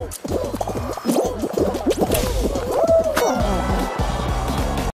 Oh.